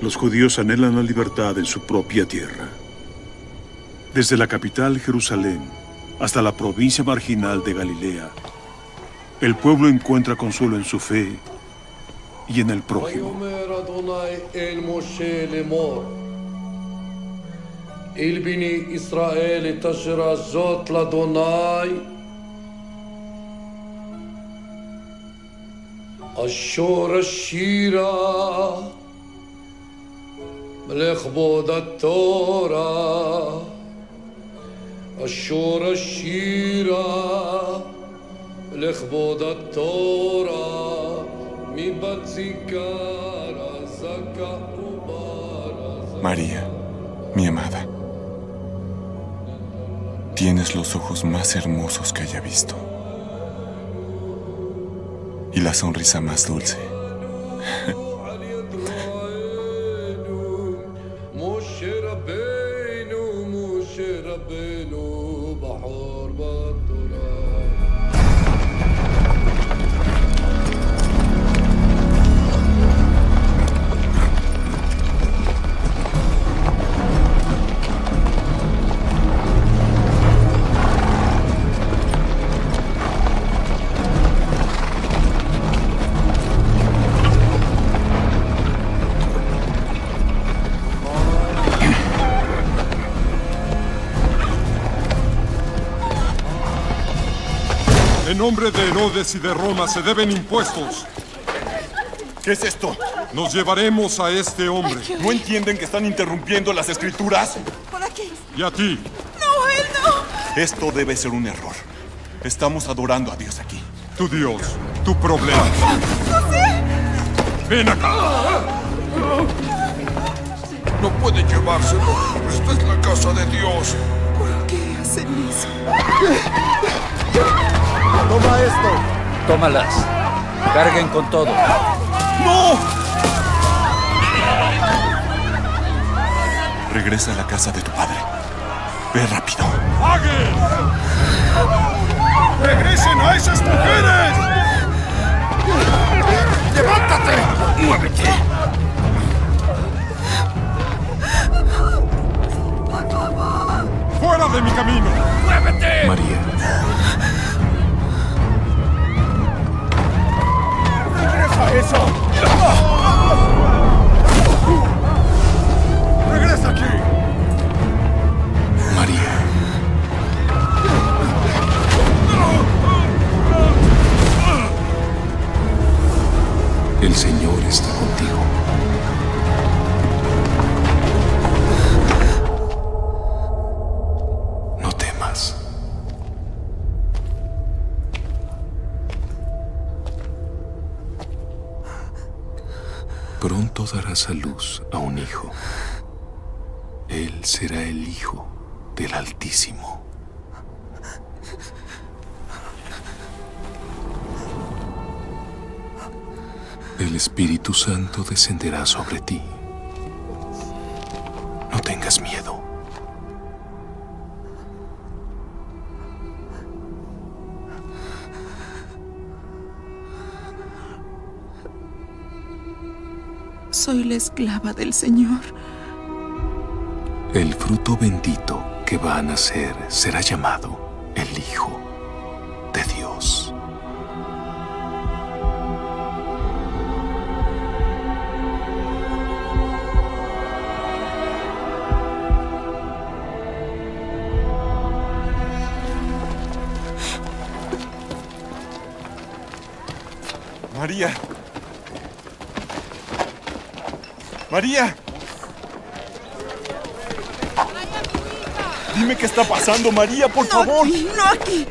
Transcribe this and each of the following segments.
Los judíos anhelan la libertad en su propia tierra. Desde la capital, Jerusalén, hasta la provincia marginal de Galilea, el pueblo encuentra consuelo en su fe y en el prójimo. ויאמר אדוני אל משה לאמור אל בני ישראל את אשר הזאת לאדוני אשור השירה לכבוד התורה אשור השירה לכבוד התורה מבת זיכר זכה ובר María, mi amada, tienes los ojos más hermosos que haya visto y la sonrisa más dulce. ربي له بحور بر. En nombre de Herodes y de Roma se deben impuestos. ¿Qué es esto? Nos llevaremos a este hombre. ¿No entienden que están interrumpiendo las escrituras? Por aquí. Y a ti. No, él no. Esto debe ser un error. Estamos adorando a Dios aquí. Tu Dios. Tu problema. Ven acá. No pueden llevárselo. Esta es la casa de Dios. ¿Por qué hacen eso? Toma esto. Tómalas. Carguen con todo. Regresa a la casa de tu padre. Ve rápido. ¡Paguen! ¡Regresen a esas mujeres! ¡Levántate! ¡Muévete! ¡Fuera de mi camino! ¡Muévete! María, ¡Regresa eso! ¡Regresa aquí! María. El Señor está contigo. Pronto darás a luz a un hijo. Él será el Hijo del Altísimo. El Espíritu Santo descenderá sobre ti. No tengas miedo. Soy la esclava del Señor. El fruto bendito que va a nacer será llamado el Hijo de Dios. María. María. Dime qué está pasando, María, por No favor. aquí, no aquí.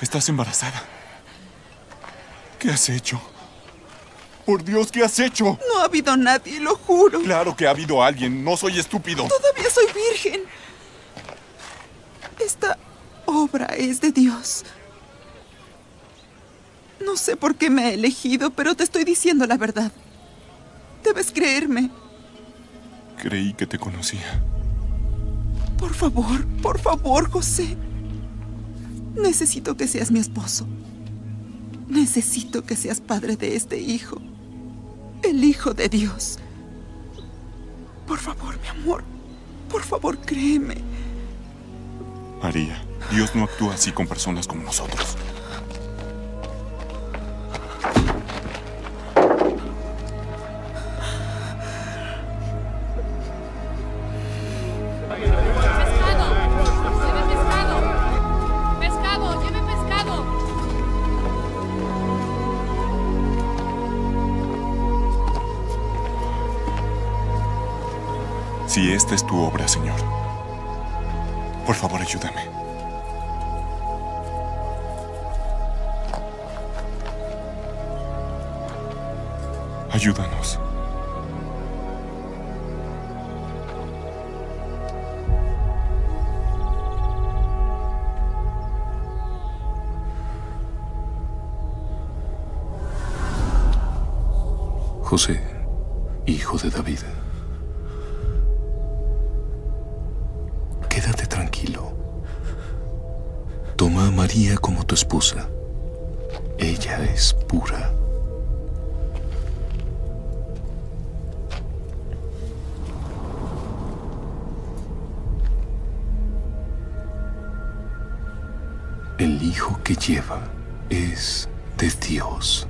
Estás embarazada. ¿Qué has hecho? Por Dios, ¿qué has hecho? No ha habido nadie, lo juro. Claro que ha habido alguien. No soy estúpido. Todavía soy virgen. Esta obra es de Dios. No sé por qué me ha elegido, pero te estoy diciendo la verdad. Debes creerme. Creí que te conocía. Por favor, por favor, José. Necesito que seas mi esposo. Necesito que seas padre de este hijo. El hijo de Dios. Por favor, mi amor. Por favor, créeme. María, Dios no actúa así con personas como nosotros. Esta es tu obra, Señor, por favor ayúdame. Ayúdanos. José, hijo de David. Como tu esposa. Ella es pura. El hijo que lleva es de Dios.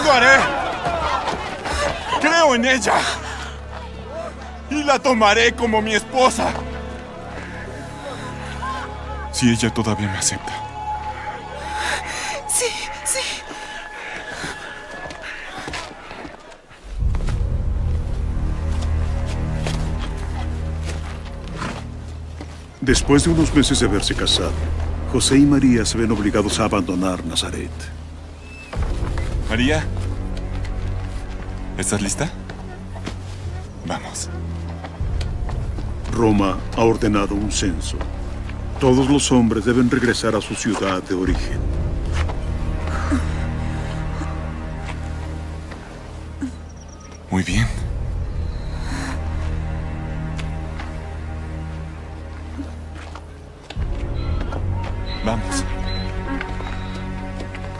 Yo lo haré. Creo en ella. Y la tomaré como mi esposa. Si ella todavía me acepta. Sí, sí. Después de unos meses de haberse casado, José y María se ven obligados a abandonar Nazaret. María, ¿estás lista? Vamos. Roma ha ordenado un censo. Todos los hombres deben regresar a su ciudad de origen. Muy bien. Vamos.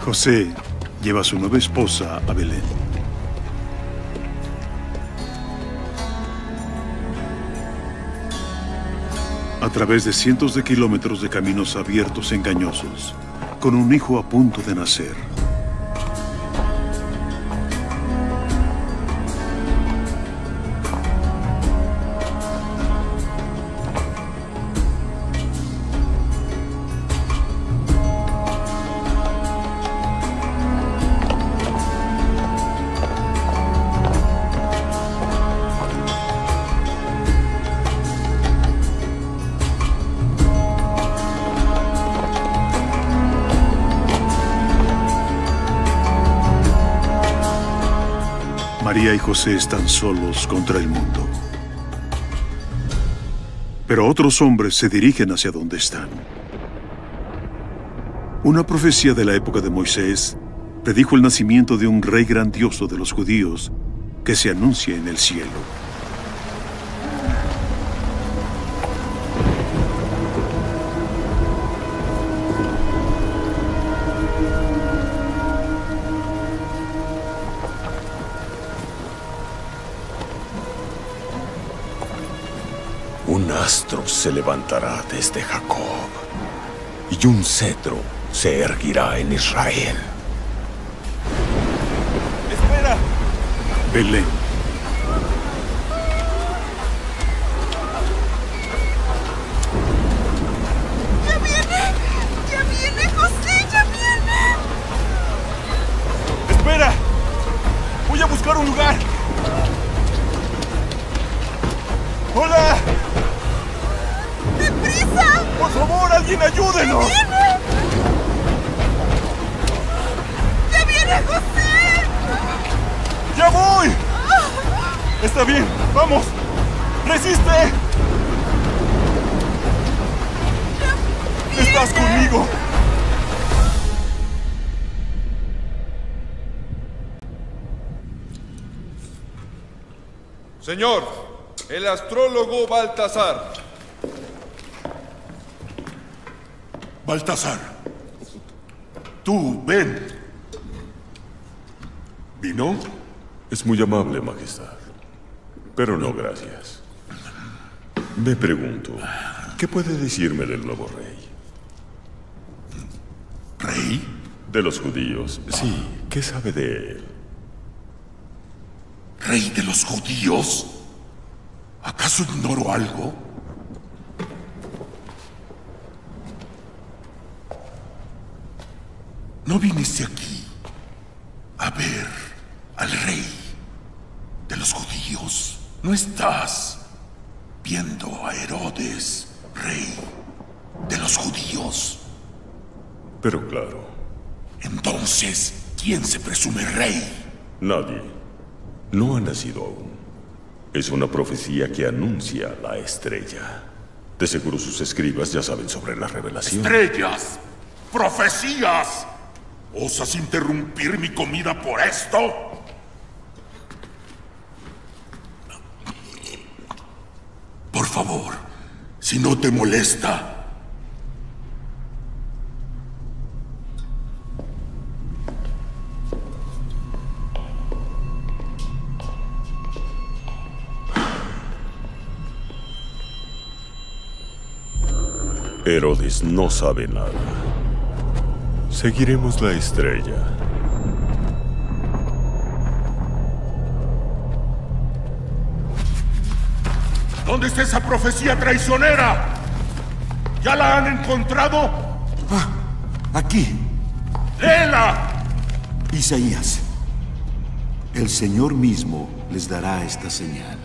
José lleva a su nueva esposa a Belén. A través de cientos de kilómetros de caminos abiertos engañosos, con un hijo a punto de nacer. María y José están solos contra el mundo. Pero otros hombres se dirigen hacia donde están. Una profecía de la época de Moisés predijo el nacimiento de un rey grandioso de los judíos que se anuncia en el cielo. Astro se levantará desde Jacob y un cetro se erguirá en Israel. ¡Espera! Belén. Está bien, vamos. ¡Resiste! ¡Estás conmigo! Señor, el astrólogo Baltasar. Baltasar, tú ven. ¿Vino? Es muy amable, Majestad. Pero no, gracias. Me pregunto, ¿qué puede decirme del nuevo rey? ¿Rey? De los judíos. Sí, ¿qué sabe de él? ¿Rey de los judíos? ¿Acaso ignoro algo? ¿No viniste aquí a ver ¿No estás viendo a Herodes, rey de los judíos? Pero claro. Entonces, ¿quién se presume rey? Nadie. No ha nacido aún. Es una profecía que anuncia la estrella. De seguro sus escribas ya saben sobre la revelación. ¡Estrellas! ¡Profecías! ¿Osas interrumpir mi comida por esto? Favor, si no te molesta, Herodes no sabe nada. Seguiremos la estrella. ¿Dónde está esa profecía traicionera? ¿Ya la han encontrado? Ah, aquí. ¡Léela! Isaías. El Señor mismo les dará esta señal.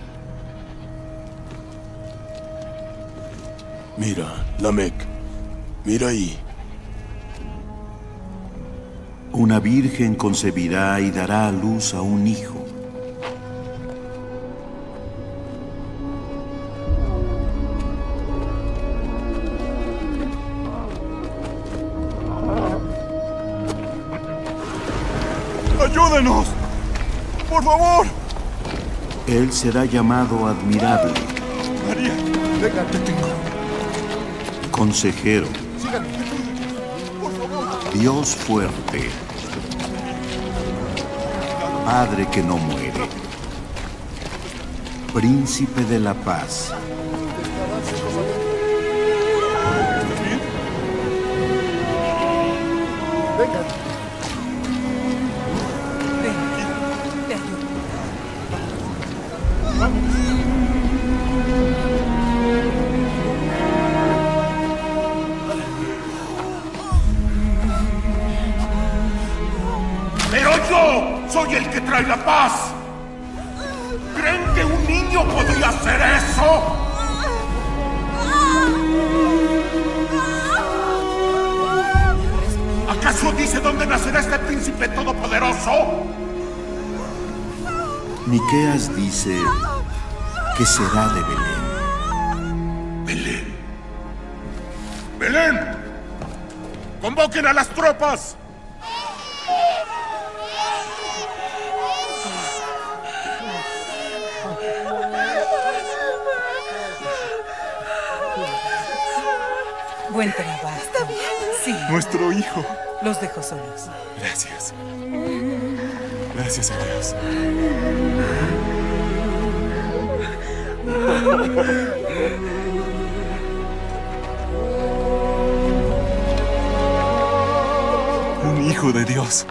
Mira, Lamec. Mira ahí. Una virgen concebirá y dará a luz a un hijo. ¡Ayúdenos! ¡Por favor! Él será llamado admirable, María, venga, te tengo. consejero, Síganme. Por favor. Dios fuerte, Padre que no muere, Príncipe de la paz. Venga. ¿Acaso dice dónde nacerá este príncipe todopoderoso? Miqueas dice que será de Belén. Belén. ¡Belén! ¡Convoquen a las tropas! Buen trabajo. Está bien. Sí. Nuestro hijo. Los dejo solos. Gracias. Gracias a Dios. Un hijo de Dios.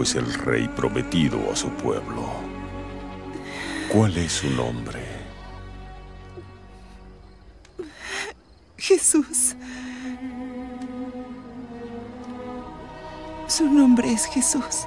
Es el rey prometido a su pueblo. ¿Cuál es su nombre? Jesús. Su nombre es Jesús.